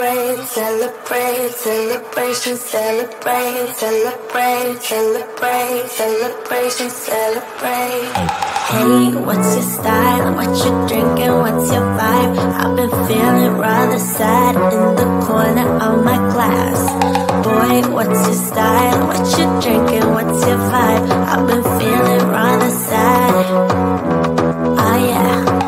Celebrate, celebrate, celebration, celebrate, celebrate, celebrate, celebration, celebrate. Hey, what's your style? What you drinking? What's your vibe? I've been feeling rather sad in the corner of my glass. Boy, what's your style? What you drinking? What's your vibe? I've been feeling rather sad. Oh yeah.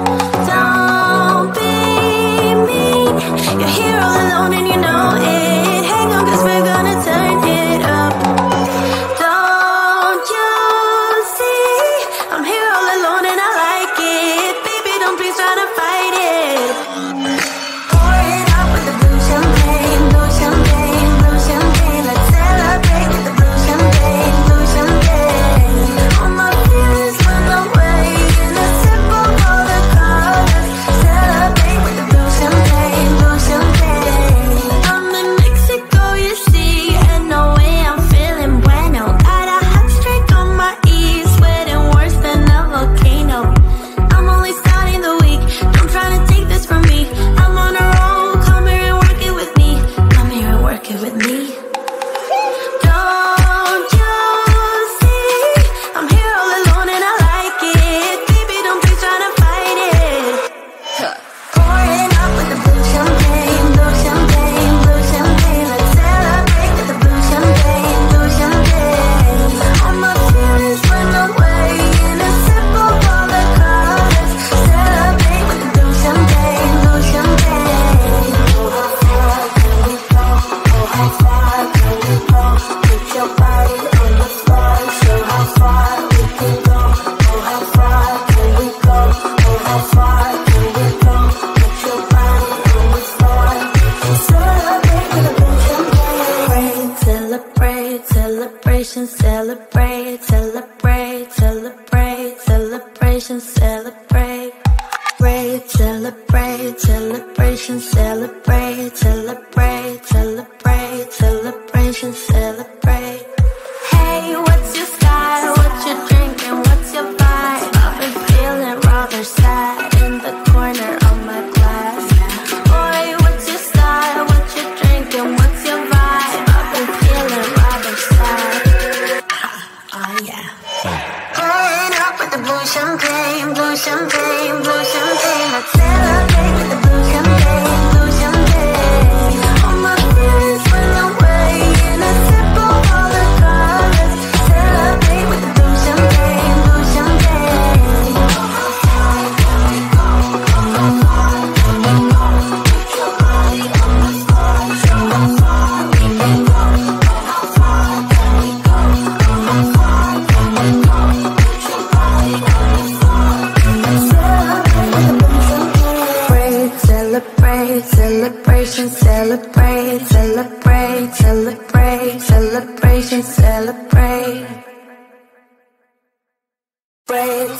celebrate, celebrate, celebrate, celebration, celebrate.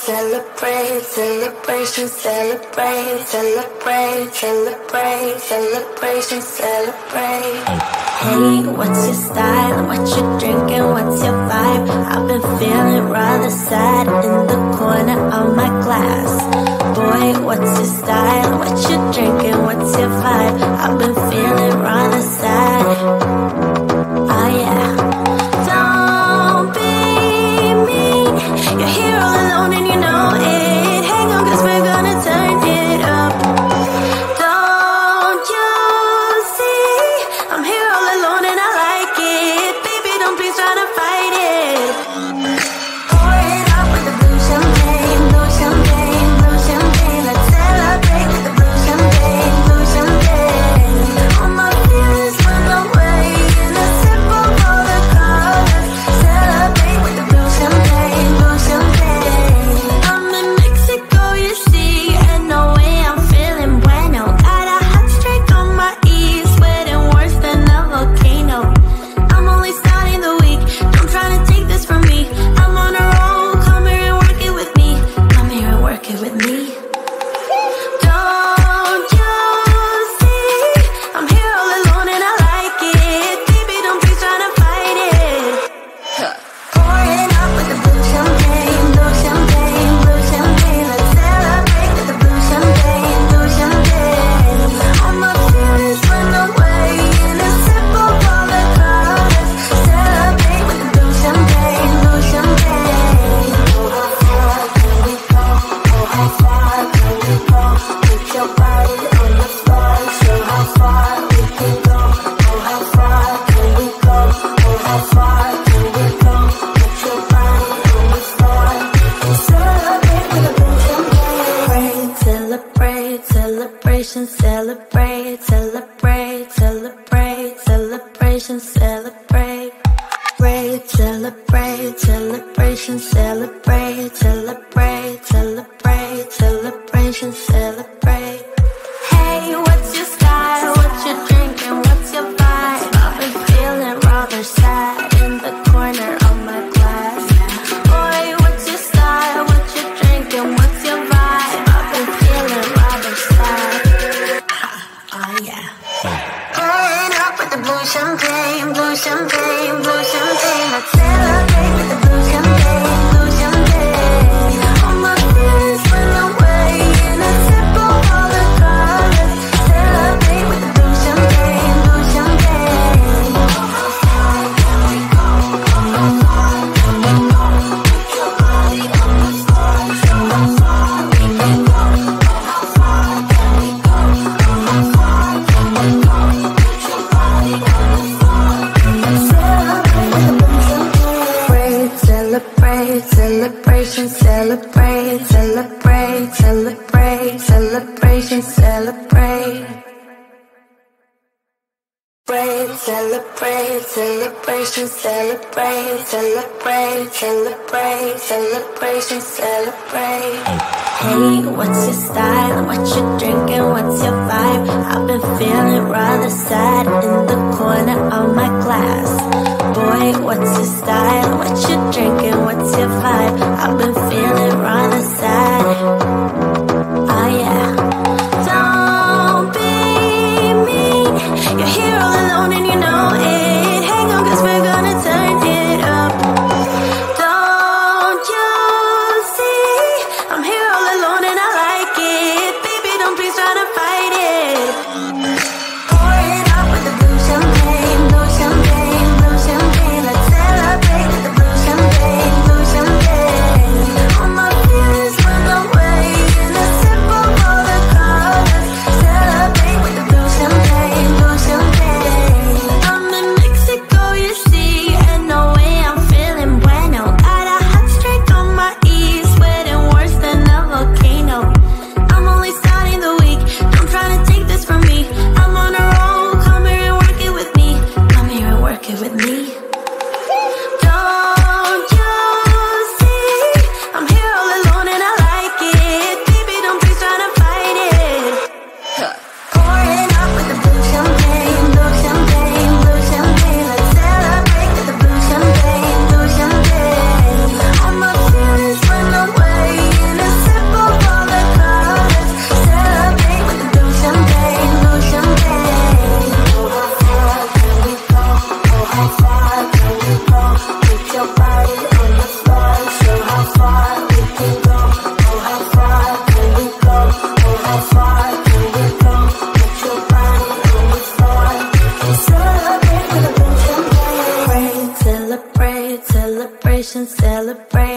Celebrate, celebration, celebrate, celebrate, celebrate, celebration, celebrate. Hey, what's your style? What you drinking? What's your vibe? I've been feeling rather sad in the corner of my glass. Boy, what's your style? What you drinking? What's your vibe? I've been celebration, celebrate, celebrate. celebrate, celebrate, celebrate, celebration, celebrate. Hey, what's your style? What you drinking? What's your vibe? I've been feeling rather sad in the corner of my glass. Boy, what's your style? What you drinking? What's your vibe? I've been feeling rather sad.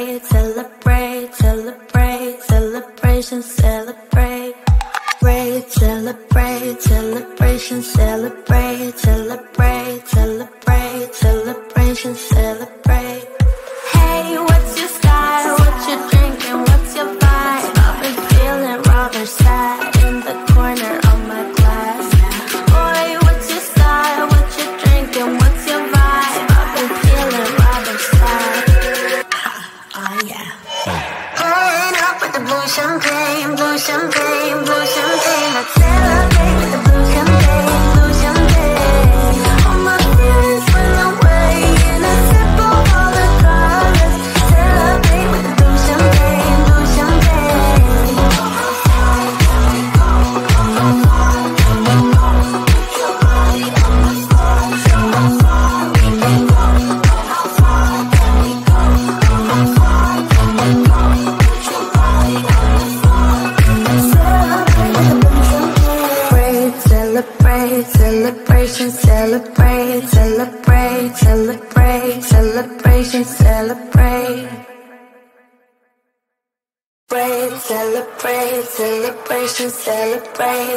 celebrate, celebrate, celebrate, celebration, celebrate. Celebrate, celebrate, celebration, celebrate, celebrate. Jump.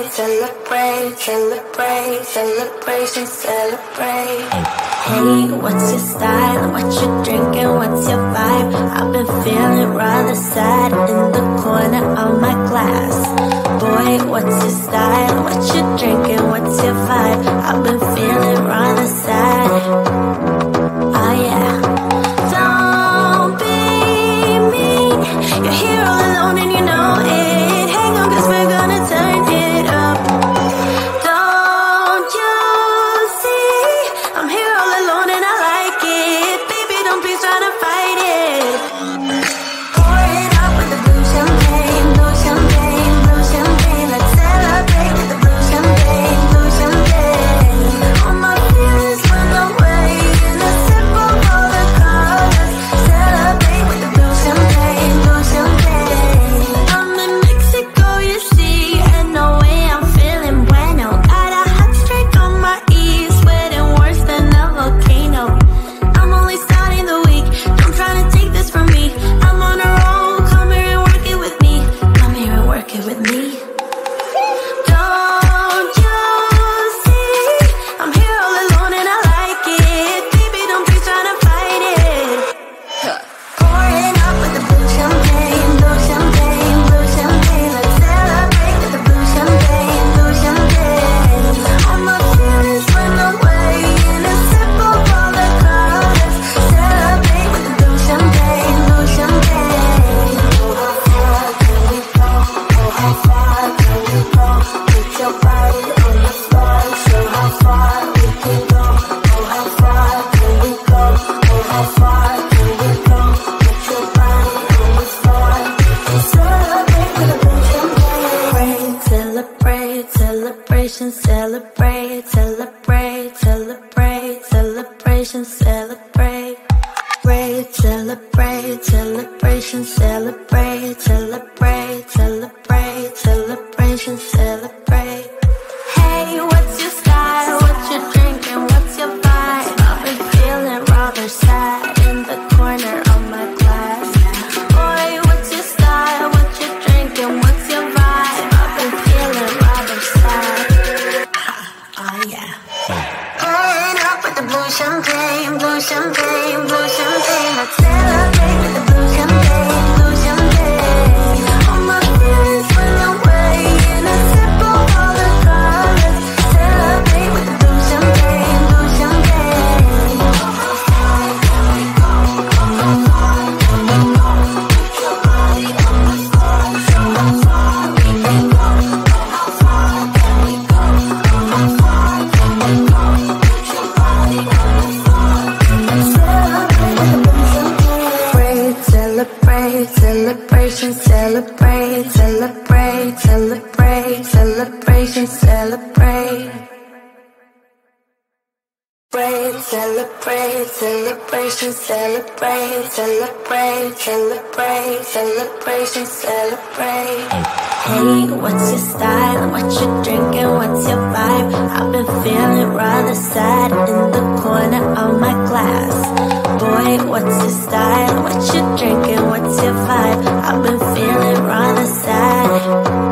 celebrate, celebrate, celebration, celebrate. Hey, what's your style? What you drinking? What's your vibe? I've been feeling rather sad in the corner of my glass. Boy, what's your style? What you drinking? What's your vibe? I've been feeling rather sad. Oh yeah. Don't be mean. You're here all celebrate, celebrate, celebration, celebrate, celebrate, celebrate, celebration, celebrate. Hey, what's your style? What you drinking? What's your vibe? I've been feeling rather sad in the corner of my glass. Boy, what's your style? What you drinking? What's your vibe? I've been feeling rather sad.